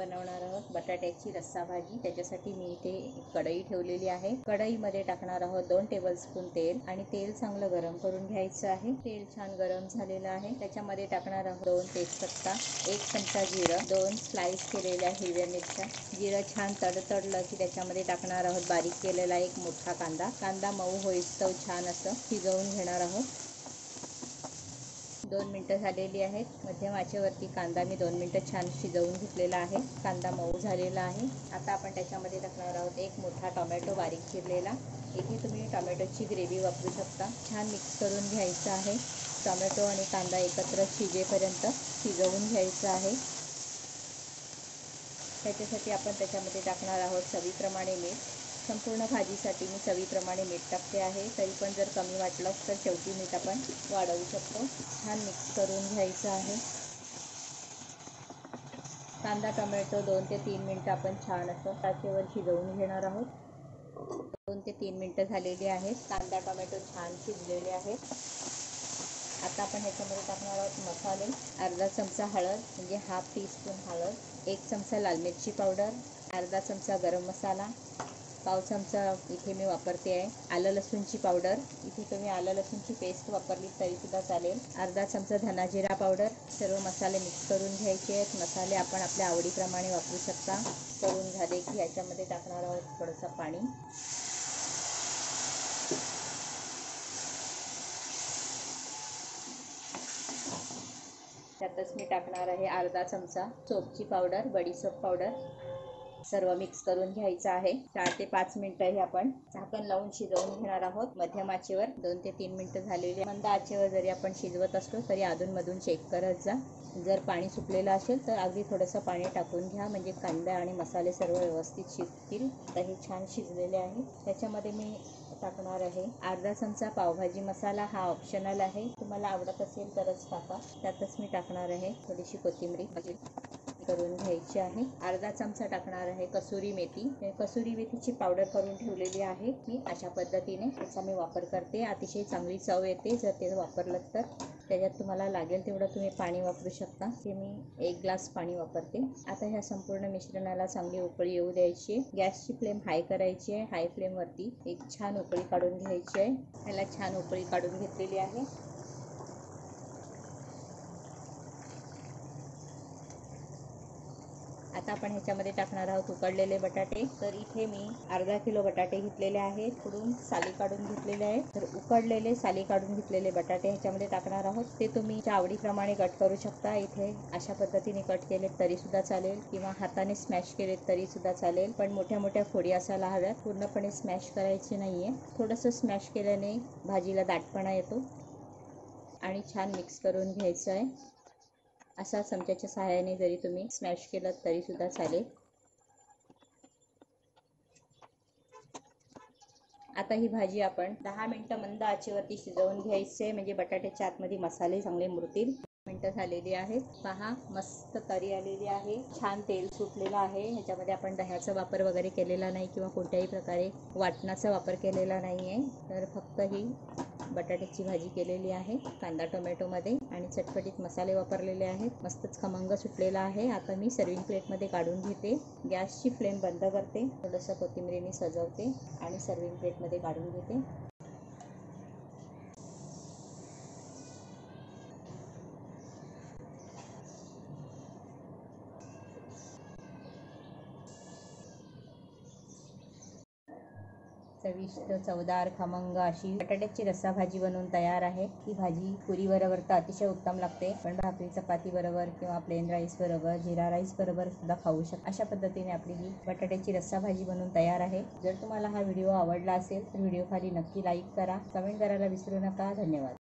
बनवणार आहोत. बटाट्याची रस्सा भाजी. त्याच्यासाठी मी इथे कढई ठेवलेली आहे. कढईमध्ये टाकणार आहोत दोन टेबलस्पून तेल आणि तेल चांगलं गरम करून घ्यायचं आहे. तेल छान गरम झालेलं आहे. त्याच्यामध्ये टाकणार आहोत दोन तेजपत्ता एक चमचा जिरं दोन स्लाइस केलेल्या हिरव्या मिरच्या. जिरं छान तडतडलं की त्याच्यामध्ये टाकणार आहोत बारीक केलेला एक मोठा कांदा. कांदा मऊ होईस्तव छान असं शिजवून घेणार आहोत. दोन मिनटं झालेली आहेत. मध्यम आचेवरती कांदा मी दोन मिनटं छान शिजवून घेतलेला आहे. कांदा मऊ झालेला आहे. आता आपण त्याच्यामध्ये टाकणार आहोत एक मोठा टोमॅटो बारीक चिरलेला. इथे तुम्ही टोमॅटोची ग्रेव्ही वापरू शकता. छान मिक्स करून घ्यायचं आहे. टोमॅटो आणि कांदा एकत्र शिजेपर्यंत शिजवून घ्यायचं आहे. त्याच्यासाठी आपण त्याच्यामध्ये टाकणार आहोत चवीप्रमाणे मीठ. संपूर्ण भाजीसाठी मी चवीप्रमाणे मीठ टाकते आहे. तरी पण जर कमी वाटलं तर शेवटी मीठ आपण वाढवू शकतो. छान मिक्स करून घ्यायचं आहे. कांदा टोमॅटो दोन ते तीन मिनटं आपण छान असं काचेवर शिजवून घेणार आहोत. दोन ते तीन मिनटं झालेली आहेत. कांदा टोमॅटो छान शिजलेले आहेत. आता आपण ह्याच्यामध्ये टाकणार आहोत मसाले. अर्धा चमचा हळद म्हणजे हाफ टीस्पून हळद एक चमचा लाल मिरची पावडर अर्धा चमचा गरम मसाला पाव चमचा इथे मी वापरते आहे. आलं लसूणची पावडर. इथे तुम्ही आलं लसूणची पेस्ट वापरली तरीसुद्धा चालेल. अर्धा चमचा धनाजिरा पावडर. सर्व मसाले मिक्स करून घ्यायचे आहेत. मसाले आपण आपल्या आवडीप्रमाणे वापरू शकता. करून झाले की याच्यामध्ये टाकणार आहोत थोडंसं पाणी. त्यातच मी टाकणार आहे अर्धा चमचा सोपची पावडर बडीसोप पावडर. सर्व मिक्स करून घ्यायचं आहे. चार ते पाच मिनिटं हे आपण झाकण लावून शिजवून घेणार आहोत. मध्यम आचेवर दोन ते तीन मिनिटं झालेली मंद आचेवर जरी आपण शिजवत असलो तरी अधूनमधून चेक करत जा. जर पाणी सुकलेलं असेल तर अगदी थोडंसं पाणी टाकून घ्या. म्हणजे कांदा आणि मसाले सर्व व्यवस्थित शिजतील. आता हे छान शिजलेले आहे. त्याच्यामध्ये मी टाकणार आहे अर्धा चमचा पावभाजी मसाला. हा ऑप्शनल आहे. तुम्हाला आवडत असेल तरच टाका. त्यातच मी टाकणार आहे थोडीशी कोथिंबरी. करून घ्यायची आहे. अर्धा चमचा टाकणार आहे कसुरी मेथी. कसुरी मेथीची पावडर करून ठेवलेली आहे मी. अशा पद्धतीने त्याचा मी वापर करते. अतिशय चांगली चव येते जर ते वापरलं तर. त्याच्यात तुम्हाला लागेल तेवढं तुम्ही पाणी वापरू शकता. ते मी एक ग्लास पाणी वापरते. आता ह्या संपूर्ण मिश्रणाला चांगली उकळी येऊ द्यायची गॅसची फ्लेम हाय करायची आहे. हाय फ्लेमवरती एक छान उकळी काढून घ्यायची आहे. ह्याला छान उकळी काढून घेतलेली आहे. आता आपण ह्याच्यामध्ये टाकणार आहोत उकडलेले बटाटे. तर इथे मी अर्धा किलो बटाटे घेतलेले आहेत. पुढून साली काढून घेतलेले आहेत. तर उकडलेले साली काढून घेतलेले बटाटे ह्याच्यामध्ये टाकणार आहोत. ते तुम्ही आवडीप्रमाणे कट करू शकता. इथे अशा पद्धतीने कट केले तरी सुद्धा चालेल. किंवा हाताने स्मॅश केले तरी सुद्धा चालेल. पण मोठ्या मोठ्या फोडी असायला हव्यात. पूर्णपणे स्मॅश करायची नाहीये. थोडंसं स्मॅश केल्याने भाजीला दाटपणा येतो. आणि छान मिक्स करून घ्यायचं आहे. असा चमच्याच्या सहाय्याने जरी तुम्ही स्मॅश केलं तरी सुद्धा चालेल. आता ही भाजी आपण दहा मिनटं मंद आचेवरती शिजवून घ्यायचे म्हणजे बटाट्याच्या आतमध्ये मसाले चांगले मुरतील. मिनटं झालेली आहेत. पहा मस्त तरी आलेली आहे. छान तेल सुटलेलं आहे. ह्याच्यामध्ये आपण दह्याचा वापर वगैरे केलेला नाही किंवा कोणत्याही प्रकारे वाटणाचा वापर केलेला नाही आहे तर फक्त ही बटाट्याची भाजी केलेली आहे कांदा टोमॅटोमध्ये आणि चटपटीत मसाले वापरलेले आहेत. मस्तच खमंग सुटलेला आहे. आता मी सर्विंग प्लेटमध्ये काढून घेते. गॅसची फ्लेम बंद करते. थोडंसं कोथिंबिरीने सजवते आणि सर्विंग प्लेटमध्ये काढून घेते. चविष्ट चवदार खमंग अशी बटाट्याची रस्सा भाजी बनवून तयार आहे. ही भाजी पुरी बरोबर तर अतिशय उत्तम लागते. पण भाकरी चपाती बरोबर किंवा प्लेन राईस बरोबर जिरा राईस बरोबर सुद्धा खाऊ शकतो. अशा पद्धतीने आपली ही बटाट्याची रस्सा भाजी बनवून तयार आहे. जर तुम्हाला हा व्हिडिओ आवडला असेल तर व्हिडिओ खाली नक्की लाईक करा. कमेंट करायला विसरू नका. धन्यवाद.